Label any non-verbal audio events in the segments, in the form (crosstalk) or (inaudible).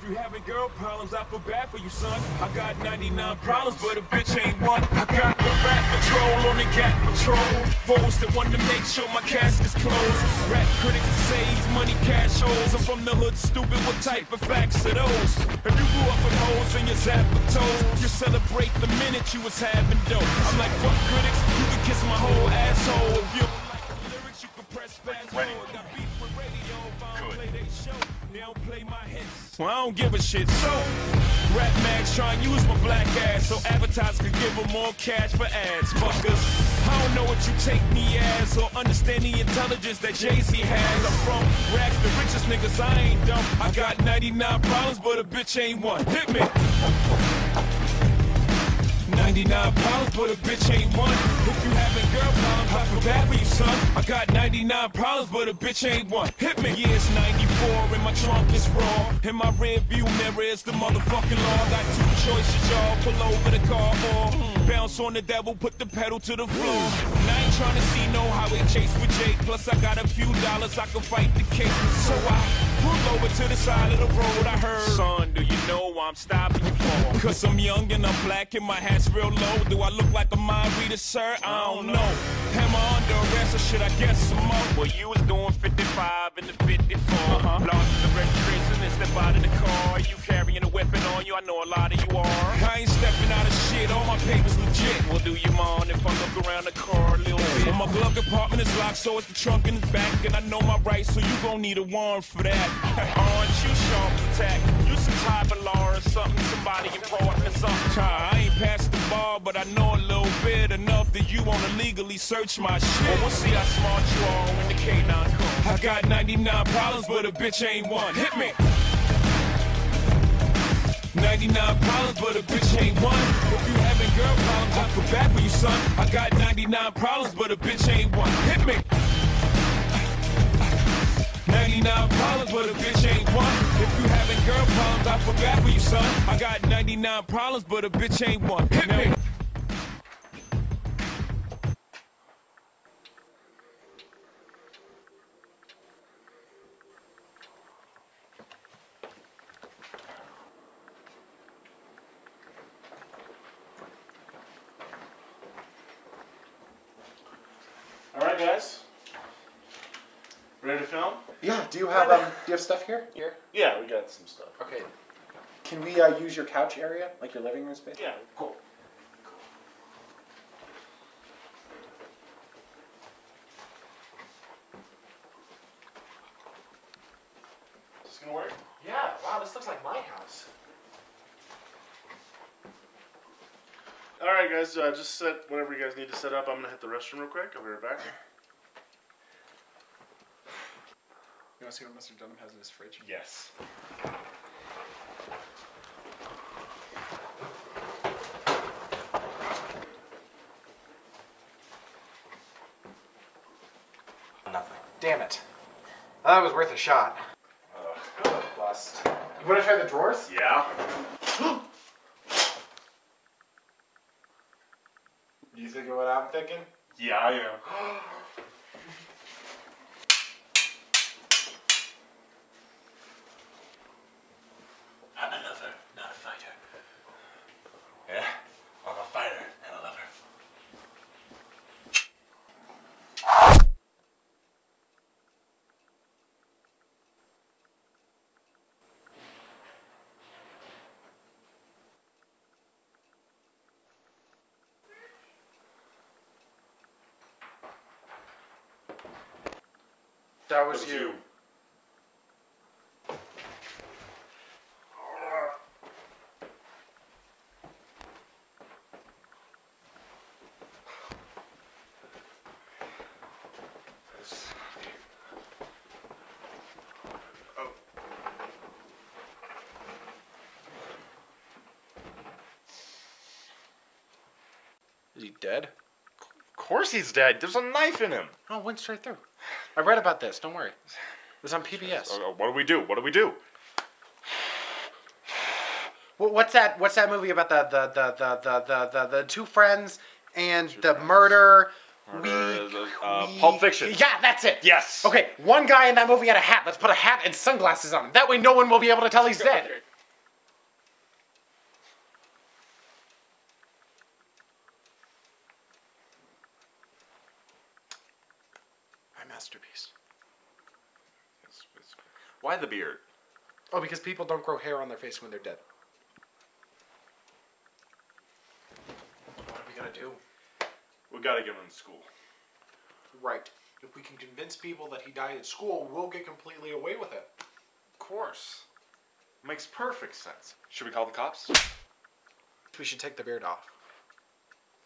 If you having girl problems, I feel bad for you, son. I got 99 problems, but a bitch ain't one. I got the rat patrol on the cat patrol. Foes that want to make sure my casket's closed. Rap critics saves money, cash holes. I'm from the hood, stupid. What type of facts are those? If you grew up with hoes and your zap toes, you celebrate the minute you was having dope. I'm like, fuck critics, you can kiss my whole asshole. If you Well, I don't give a shit. So, rap mags try and use my black ass so advertisers could give them more cash for ads. Fuckers, I don't know what you take me as or understand the intelligence that Jay-Z has. I'm from rags, the richest niggas, I ain't dumb. I got 99 problems, but a bitch ain't one. Hit me. 99 problems, but a bitch ain't one. If you having girl problems, I feel bad for you, son. I got 99 problems, but a bitch ain't one. Hit me. Yeah, it's 94 and my trunk is raw. In my rear view mirror is the motherfucking law. Got two choices, y'all. Pull over the car or bounce on the devil, put the pedal to the floor. And I ain't trying to see no highway chase with Jake. Plus, I got a few dollars, I can fight the case. So I pull over to the side of the road. I heard, son, do you know I'm stopping you for? Cause I'm young and I'm black and my hat's real low. Do I look like a mind reader, sir? I don't know. Am I under arrest or should I guess some more? Well, you was doing 55 in the 54. Uh-huh. Lost the registration and step out of the car. You carrying a weapon on you? I know a lot of you are. I ain't stepping out of shit. All my papers legit. Well, do you mind if I look around the car a little bit? Well, my glove compartment is locked, so it's the trunk in the back. And I know my rights, so you gon' need a warrant for that. (laughs) Aren't you sharp attack? You some type of law or something, somebody important or something. I ain't passed the bar, but I know a little bit enough that you wanna legally search my shit. Well, we'll see how smart you are when the K9 comes. I got 99 problems, but a bitch ain't one. Hit me. 99 problems, but a bitch ain't one. If you having girl problems, I feel bad for you, son. I got 99 problems, but a bitch ain't one. Hit me. 99 problems, but a bitch ain't one. If you having girl problems, I forgot for you, son. I got 99 problems, but a bitch ain't one. Hit me. Ready to film? Yeah. Do you have um? Do you have stuff here? Here. Yeah, we got some stuff. Okay. Can we uh, use your couch area, like your living room space? Yeah, cool. Is this gonna work? Yeah, wow, this looks like my house. All right, guys. Uh, just set whatever you guys need to set up. I'm gonna hit the restroom real quick. I'll be right back. You want to see what Mr. Dunham has in his fridge? Yes. Nothing. Damn it. That was worth a shot. Bust. You want to try the drawers? Yeah. (gasps) You thinking what I'm thinking? Yeah, I am. (gasps) (gasps) I'm a lover, not a fighter. Yeah? I'm a fighter and a lover. That was, was you. you. Is he dead? Of course he's dead. There's a knife in him. Oh, it went straight through. I read about this. Don't worry. It was on PBS. Uh, what do we do? What do we do? Wh- What's that? What's that movie about the the the the the the, the, the two friends and the murder? We, Uh, we- Pulp Fiction. Yeah, that's it. Yes. Okay, one guy in that movie had a hat. Let's put a hat and sunglasses on him. That way, no one will be able to tell he's dead. Masterpiece. It's- it's- Why the beard? Oh, because people don't grow hair on their face when they're dead. What are we gonna do? We gotta get him in school. Right. If we can convince people that he died at school, we'll get completely away with it. Of course. Makes perfect sense. Should we call the cops? We should take the beard off.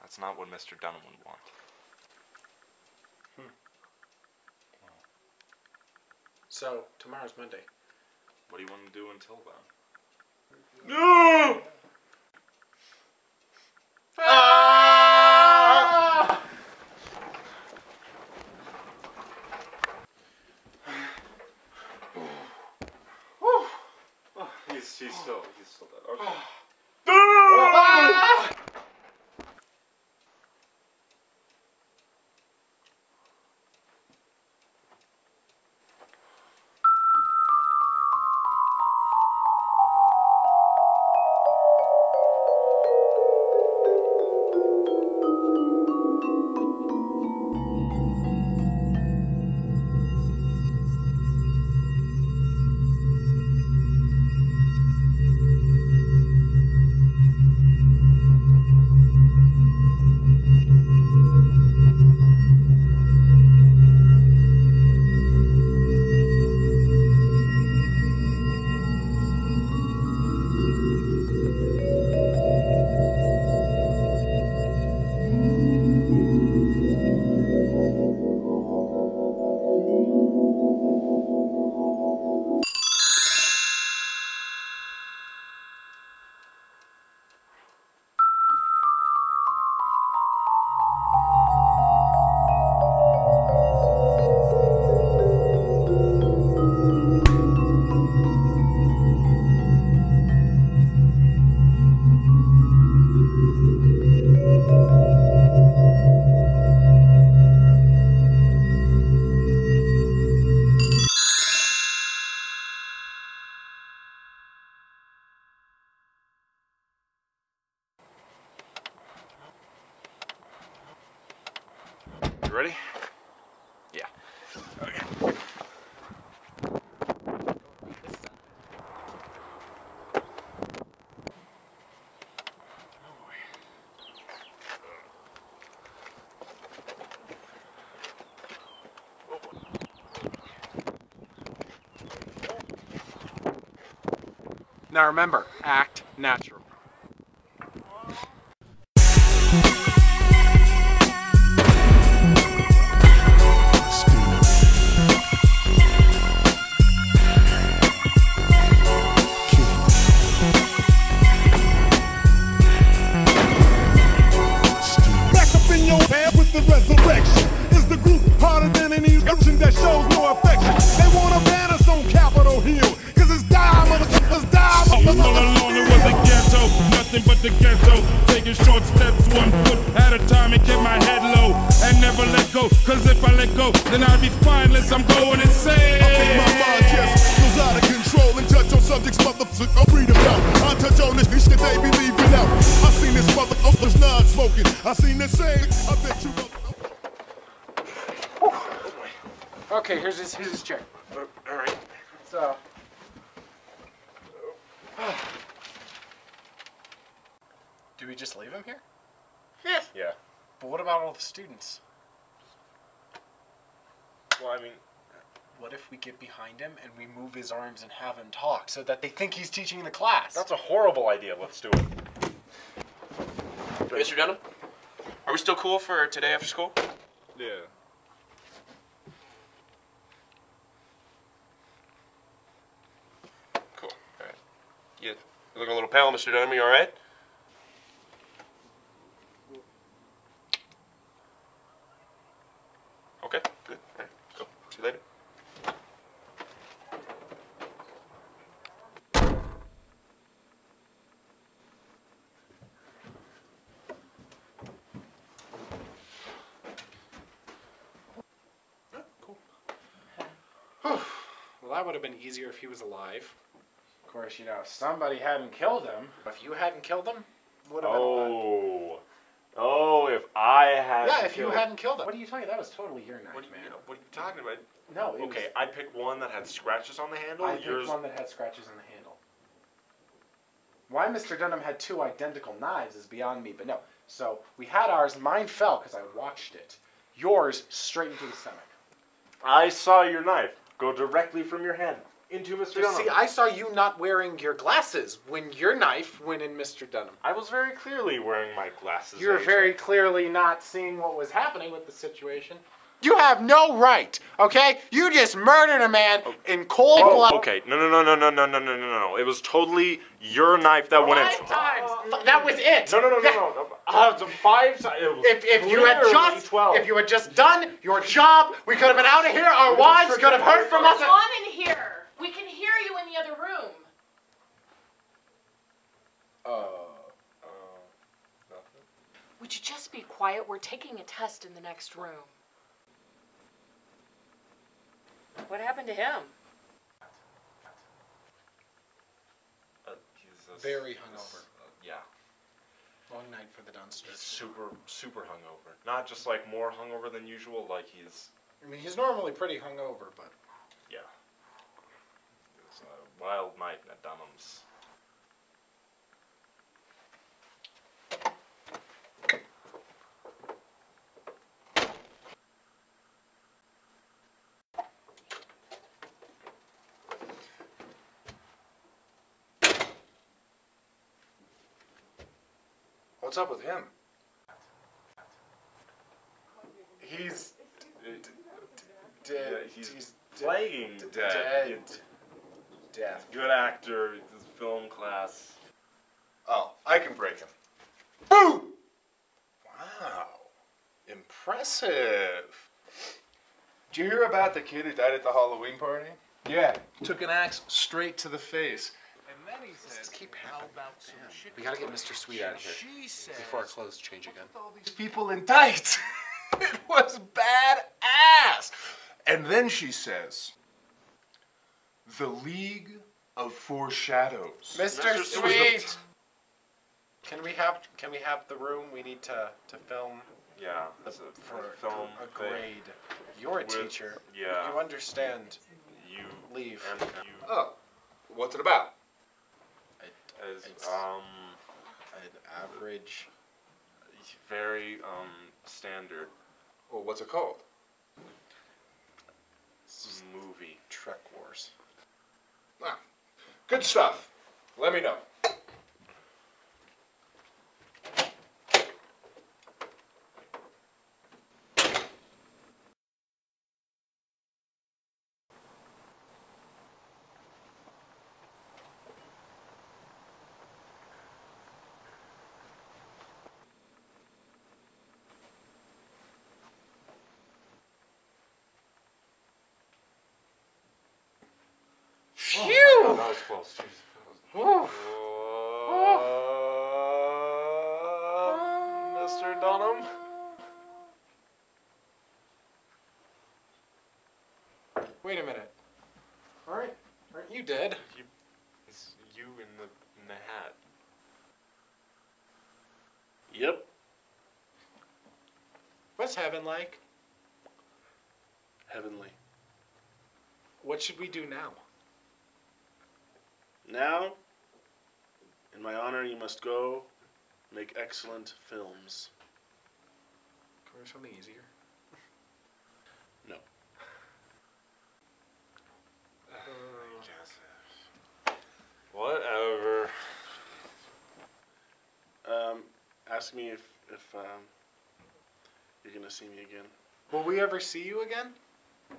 That's not what Mr. Dunham would want. So tomorrow's Monday. What do you want to do until then? No! He's, he's still he's still dead. Okay. You Now remember, act natural. Cause if I let go, then I'll be spineless. I'm going insane. My mind just goes out of control and touch on subjects motherfuckers I'm reading about. I touch on this shit they be leaving out. I seen this motherfuckers not smoking. I seen the same. I bet you. mother- Okay, here's his here's his chair. All right. So. Uh, Do we just leave him here? Yeah. But what about all the students? Well, I mean, What if we get behind him and we move his arms and have him talk so that they think he's teaching the class? that's a horrible idea. Let's do it. Mr. Dunham, are we still cool for today after school? Yeah. Cool. All right. You you looking a little pale, Mr. Dunham. You all right? Okay. Good. All right. Cool. See you later. Well, that would have been easier if he was alive. Of course, you know, if somebody hadn't killed him. If you hadn't killed him, would have been. Oh. Oh, if I had. Yeah, if you hadn't killed him. What are you talking? That was totally your knife, What, are you- man. what are you talking about? No. It Okay, Was, I picked one that had scratches on the handle. I picked Yours. one that had scratches on the handle. Why Mr. Dunham had two identical knives is beyond me, but no. So we had ours. Mine fell because I watched it. Yours straight into the stomach. I saw your knife go directly from your hand into Mr. Dunham. See, I saw you not wearing your glasses when your knife went in Mr. Dunham. I was very clearly wearing my glasses. You're Rachel. very clearly not seeing what was happening with the situation. You have no right, okay? You just murdered a man in cold Oh, blood. okay. No, no, no, no, no, no, no, no, no, no. It was totally your knife that went in. Five times. That was it. No, no, no, no, Yeah. no. no. Uh, five times. If, if you had just if you had just done your job, we could have been out of here. Our wives could have heard from us. Come on in here. We can hear you in the other room. Uh. Would you just be quiet? We're taking a test in the next room. What happened to him? Uh, he's a- Very uh, hungover. yeah. Long night for the He's Dunsters. super, super hungover. Not just like more hungover than usual. Like he's, I mean, he's normally pretty hungover, but yeah. It was a wild night at Dunham's. What's up with him? He's dead. Yeah, he's playing dead. dead. Death. Good actor. His film class. Oh, I can break him. Boom! Wow. Impressive. Did you hear about the kid who died at the Halloween party? Yeah. Took an axe straight to the face. And then he says, keep How about some chicken? We gotta get Mr. Sweet out of here She says, before our clothes change again. all these people in tights. (laughs) it was bad ass. And then she says, The League of Four Shadows. Mr. Mr. Sweet. Can we have can we have the room? We need to to film Yeah. the, a, for a film a grade. You're a With- teacher. yeah. You understand. You Leave. and you Oh, what's it about? As It's- um An average. very um standard Well, what's it called? movie. Trek Wars. Ah, good stuff. Let me know. Oh, that was close. Jesus. Whew. Mr. Dunham. Wait a minute. Aren't aren't you dead? You, it's you in the in the hat. Yep. What's heaven like? Heavenly. What should we do now? Now, in my honor, you must go make excellent films. Can we do something easier? (laughs) No. Whatever. Um, ask me if if um, you're gonna see me again. Will we ever see you again?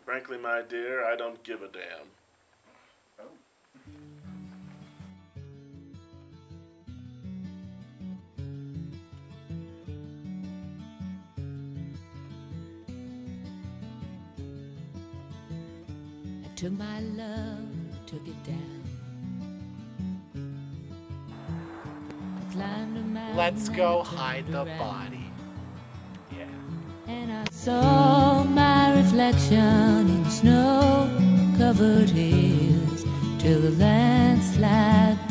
Frankly, my dear, I don't give a damn. Took my love, took it down. Climbed a mountain. Let's go hide the around. body. And I saw my reflection in snow covered hills till the landslide